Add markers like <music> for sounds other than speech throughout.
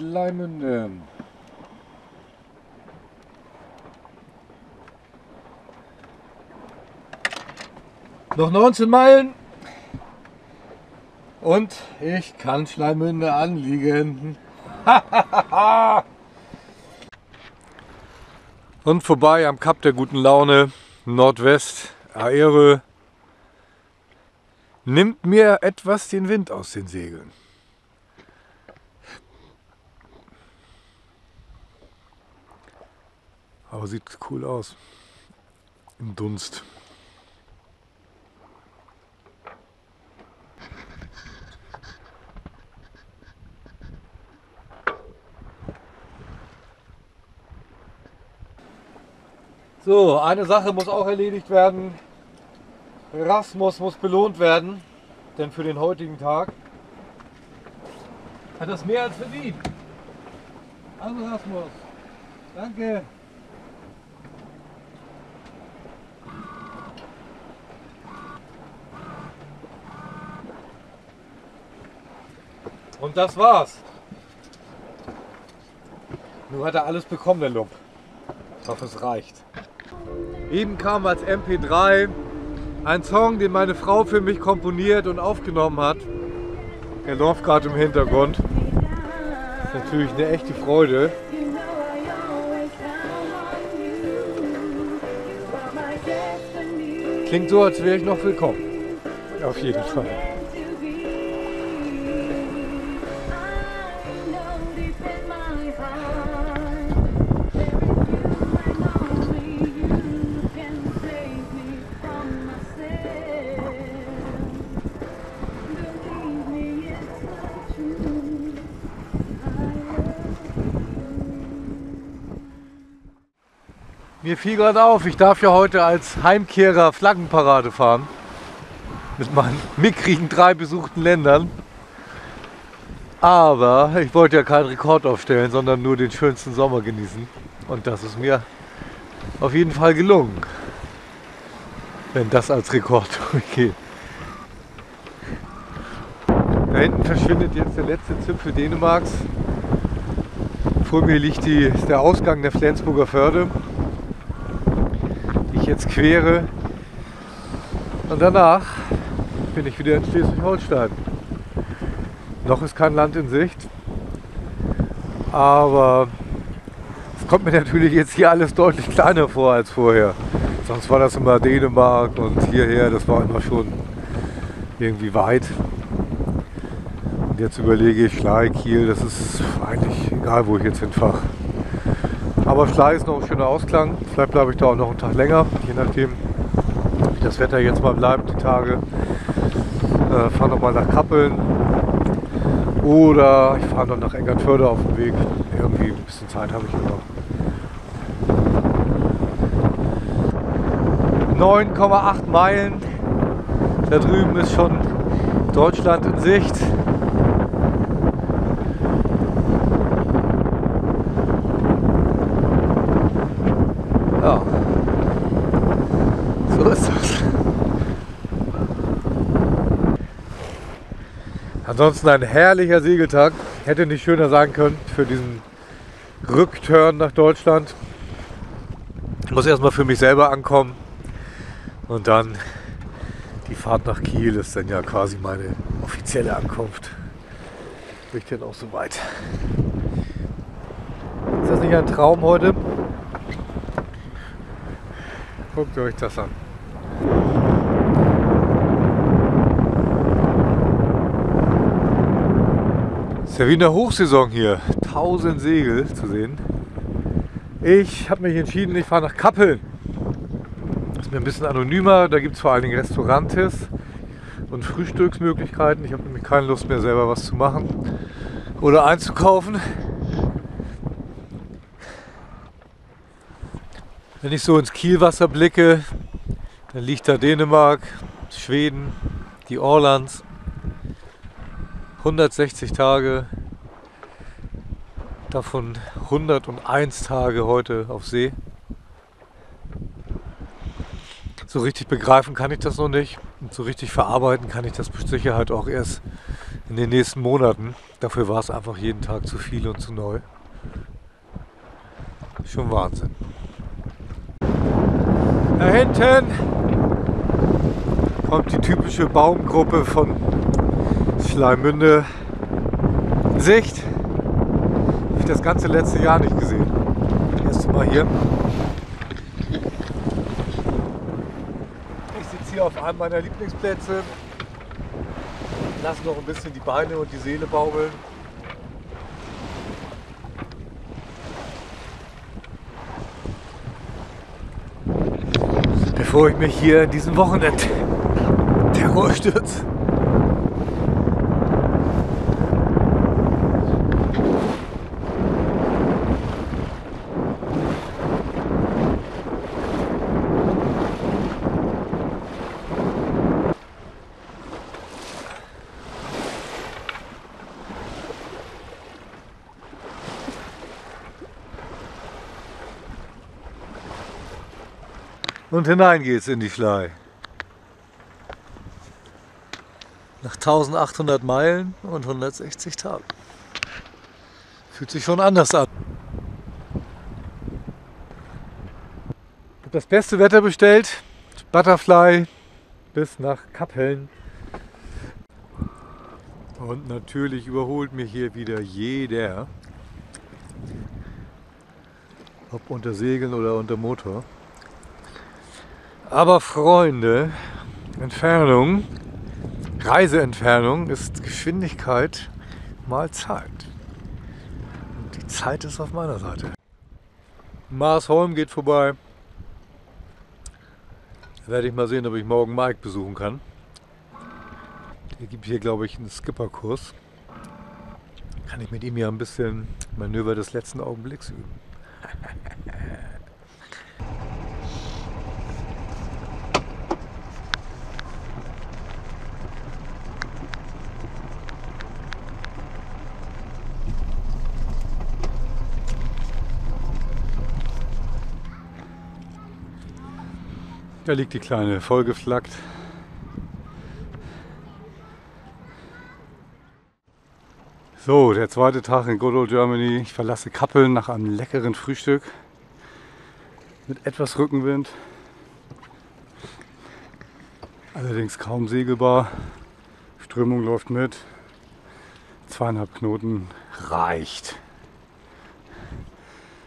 Schleimünde. Noch 19 Meilen und ich kann Schleimünde anliegen. <laughs> und vorbei am Kap der guten Laune, Nordwest, Aere, nimmt mir etwas den Wind aus den Segeln. Aber sieht cool aus. Im Dunst. So, eine Sache muss auch erledigt werden. Rasmus muss belohnt werden, denn für den heutigen Tag hat das mehr als verdient. Also Rasmus, danke. Und das war's. Nun hat er alles bekommen, der Lump. Ich hoffe, es reicht. Eben kam als MP3 ein Song, den meine Frau für mich komponiert und aufgenommen hat. Der läuft gerade im Hintergrund. Ist natürlich eine echte Freude. Klingt so, als wäre ich noch willkommen. Auf jeden Fall. Mir fiel gerade auf, ich darf ja heute als Heimkehrer Flaggenparade fahren. Mit meinen mickrigen drei besuchten Ländern. Aber ich wollte ja keinen Rekord aufstellen, sondern nur den schönsten Sommer genießen. Und das ist mir auf jeden Fall gelungen. Wenn das als Rekord <laughs> durchgeht. Da hinten verschwindet jetzt der letzte Zipfel Dänemarks. Vor mir liegt die, der Ausgang der Flensburger Förde jetzt quere. Und danach bin ich wieder in Schleswig-Holstein. Noch ist kein Land in Sicht. Aber es kommt mir natürlich jetzt hier alles deutlich kleiner vor als vorher. Sonst war das immer Dänemark und hierher, das war immer schon irgendwie weit. Und jetzt überlege ich, Schlei, Kiel, das ist eigentlich egal, wo ich jetzt hinfahre. Aber Schlei ist noch ein schöner Ausklang. Vielleicht bleibe ich da auch noch einen Tag länger, je nachdem, wie das Wetter jetzt mal bleibt, die Tage. Äh, fahre noch mal nach Kappeln. Oder ich fahre noch nach Eckernförde auf dem Weg. Irgendwie ein bisschen Zeit habe ich noch. 9,8 Meilen. Da drüben ist schon Deutschland in Sicht. Ansonsten ein herrlicher Segeltag. Hätte nicht schöner sein können für diesen Rückturn nach Deutschland. Ich muss erstmal für mich selber ankommen. Und dann die Fahrt nach Kiel ist dann ja quasi meine offizielle Ankunft. Bin ich denn auch soweit? Ist das nicht ein Traum heute? Guckt euch das an. Ja wie in der Hochsaison hier. 1000 Segel zu sehen. Ich habe mich entschieden, ich fahre nach Kappeln. Das ist mir ein bisschen anonymer. Da gibt es vor allen Dingen Restaurantes und Frühstücksmöglichkeiten. Ich habe nämlich keine Lust mehr, selber was zu machen oder einzukaufen. Wenn ich so ins Kielwasser blicke, dann liegt da Dänemark, Schweden, die Orlands. 160 Tage, davon 101 Tage heute auf See. So richtig begreifen kann ich das noch nicht und so richtig verarbeiten kann ich das mit Sicherheit auch erst in den nächsten Monaten. Dafür war es einfach jeden Tag zu viel und zu neu. Schon Wahnsinn. Da hinten kommt die typische Baumgruppe von Schleimünde Sicht. Habe ich das ganze letzte Jahr nicht gesehen. Das Mal hier. Ich sitze hier auf einem meiner Lieblingsplätze. Lasse noch ein bisschen die Beine und die Seele baumeln. Bevor ich mich hier in diesem Wochenend <laughs> Terror stürze. Und hinein geht's in die Schlei. Nach 1800 Meilen und 160 Tagen. Fühlt sich schon anders an. Ich habe das beste Wetter bestellt. Butterfly bis nach Kapellen. Und natürlich überholt mich hier wieder jeder. Ob unter Segeln oder unter Motor. Aber Freunde, Entfernung, Reiseentfernung ist Geschwindigkeit mal Zeit. Und die Zeit ist auf meiner Seite. Marsholm geht vorbei. Da werde ich mal sehen, ob ich morgen Mike besuchen kann. Der gibt hier, glaube ich, einen Skipperkurs. Kann ich mit ihm ja ein bisschen Manöver des letzten Augenblicks üben. <laughs> Da liegt die kleine vollgeflackt. So, der zweite Tag in Good Old Germany. Ich verlasse Kappeln nach einem leckeren Frühstück mit etwas Rückenwind. Allerdings kaum segelbar. Strömung läuft mit. Zweieinhalb Knoten reicht.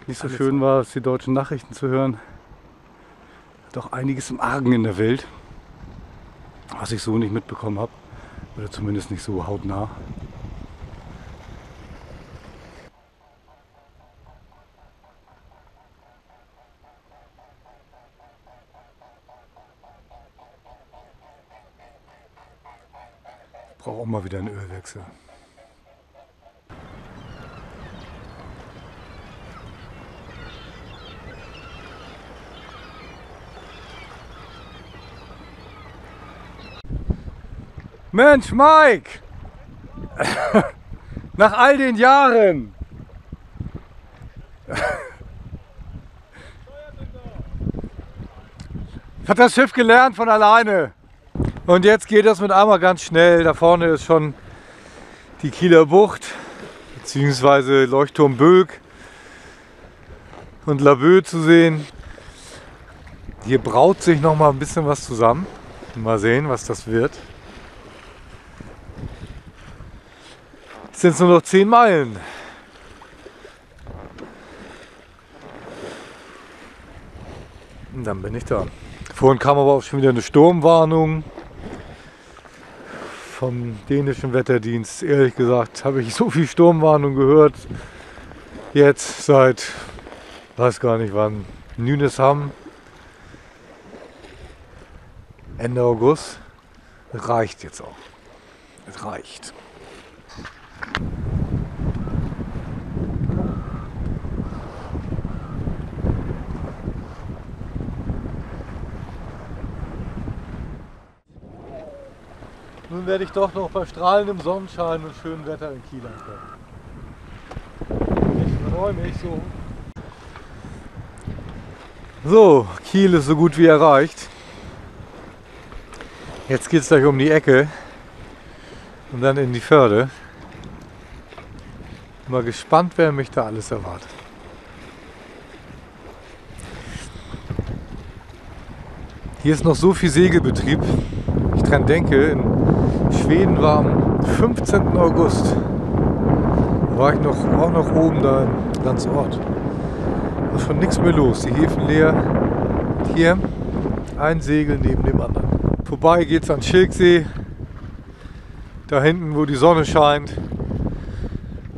Nicht so schön war es, die deutschen Nachrichten zu hören doch einiges im Argen in der Welt, was ich so nicht mitbekommen habe. Oder zumindest nicht so hautnah. Brauche auch mal wieder einen Ölwechsel. Mensch, Mike! <laughs> Nach all den Jahren! Hat das Schiff gelernt von alleine. Und jetzt geht das mit einmal ganz schnell. Da vorne ist schon die Kieler Bucht, beziehungsweise Leuchtturm Böck und Laboe zu sehen. Hier braut sich noch mal ein bisschen was zusammen. Mal sehen, was das wird. Sind es nur noch 10 Meilen. Und dann bin ich da. Vorhin kam aber auch schon wieder eine Sturmwarnung vom dänischen Wetterdienst. Ehrlich gesagt habe ich <laughs> so viel Sturmwarnung gehört. Jetzt seit, weiß gar nicht wann, Nynesham. Ende August. Reicht jetzt auch. Es reicht. Nun werde ich doch noch bei strahlendem Sonnenschein und schönem Wetter in Kiel ankommen. Ich freue mich so. So, Kiel ist so gut wie erreicht. Jetzt geht es gleich um die Ecke. und dann in die Förde. Mal gespannt, wer mich da alles erwartet. Hier ist noch so viel Segelbetrieb. Ich dran denke, in Schweden war am 15. August, da war ich noch, auch noch oben da in Landsort. Da ist schon nichts mehr los. Die Häfen leer. Hier ein Segel neben dem anderen. Vorbei geht's an Schilksee. Da hinten, wo die Sonne scheint,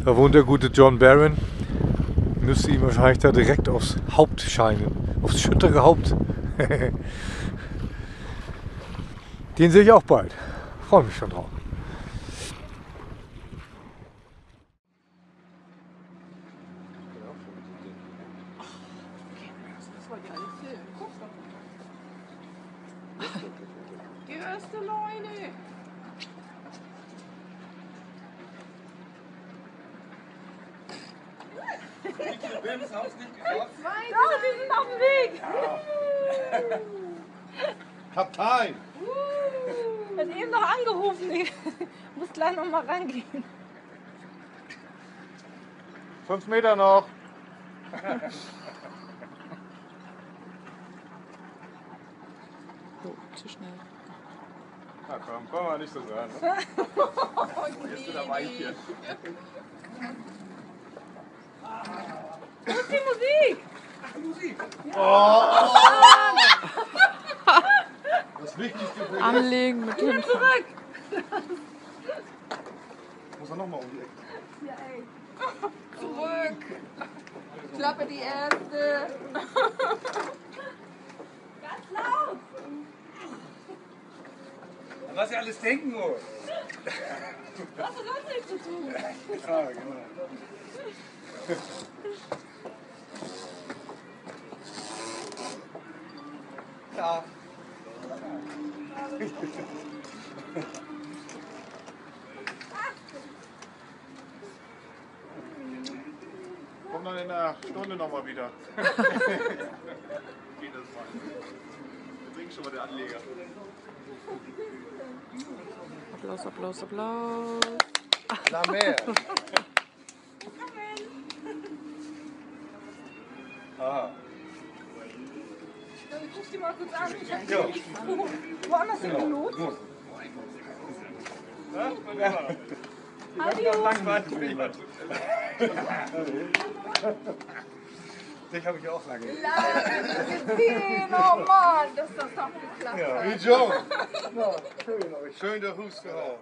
da wohnt der gute John Barron. Müsste ihm wahrscheinlich da direkt aufs Haupt scheinen. Aufs schüttere Haupt. <laughs> Den sehe ich auch bald. Freue mich schon drauf. Das war noch angerufen. Ich <laughs> muss gleich noch mal rangehen. Fünf Meter noch. Oh, zu schnell. Na komm, komm mal nicht so sein. <laughs> Jetzt wieder weich hier. Wo ist die Musik? Das Wichtigste für Anlegen mit dem zurück. Muss er nochmal um die Ecke. Zurück. Klappe die erste. Ganz laut. Was ihr alles denken muss. Was hat das nichts zu tun? Ja, genau. Ja. Komm dann in einer Stunde nochmal wieder. <laughs> Geht das mal. Wir bringen schon mal den Anleger. Applaus, Applaus, Applaus. La mer. <laughs> Ah. Ich ruf die mal kurz an. Ich hab die wo, woanders im Pilot. Dich habe ich auch lange. Oh Mann, das ist doch geklappt. Ja, wie Joe. Na, schön euch. Schön der Hus gehauen.